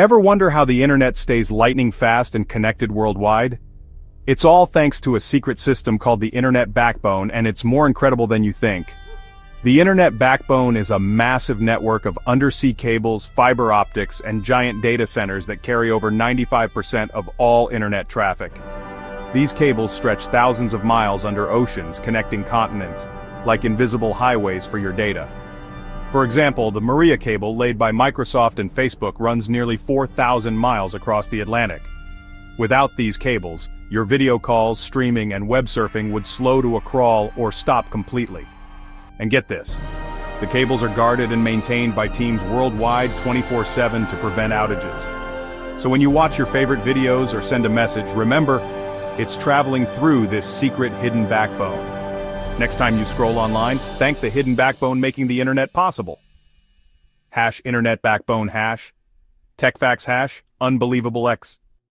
Ever wonder how the internet stays lightning fast and connected worldwide? It's all thanks to a secret system called the Internet Backbone and it's more incredible than you think. The Internet Backbone is a massive network of undersea cables, fiber optics, and giant data centers that carry over 95% of all internet traffic. These cables stretch thousands of miles under oceans connecting continents, like invisible highways for your data. For example, the MAREA cable laid by Microsoft and Facebook runs nearly 4,000 miles across the Atlantic. Without these cables, your video calls, streaming, and web surfing would slow to a crawl or stop completely. And get this, the cables are guarded and maintained by teams worldwide 24-7 to prevent outages. So when you watch your favorite videos or send a message, remember, it's traveling through this secret hidden backbone. Next time you scroll online, thank the hidden backbone making the internet possible. Hash internet backbone hash. Tech TechFacts hash, unbelievable X.